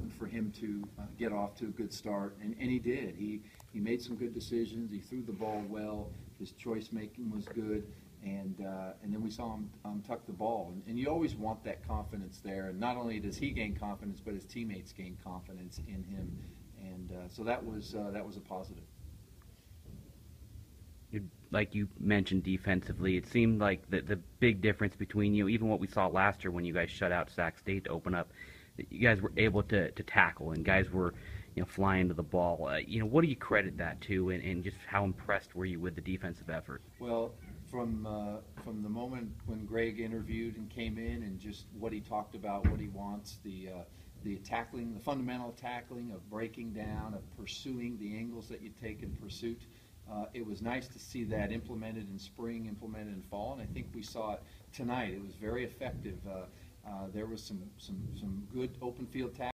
important for him to uh, get off to a good start, and, and he did. He he made some good decisions. He threw the ball well. His choice making was good, and uh, and then we saw him um, tuck the ball. And, and you always want that confidence there. And not only does he gain confidence, but his teammates gain confidence in him. And uh, so that was uh, that was a positive. Like you mentioned defensively, it seemed like the the big difference between you, even what we saw last year when you guys shut out Sac State to open up, that you guys were able to, to tackle and guys were, you know, flying to the ball. Uh, you know, what do you credit that to, and, and just how impressed were you with the defensive effort? Well, from uh, from the moment when Greg interviewed and came in, and just what he talked about, what he wants, the uh, the tackling, the fundamental tackling of breaking down, of pursuing the angles that you take in pursuit. Uh, it was nice to see that implemented in spring, implemented in fall, and I think we saw it tonight. It was very effective. Uh, Uh, there was some some some good open field tackling.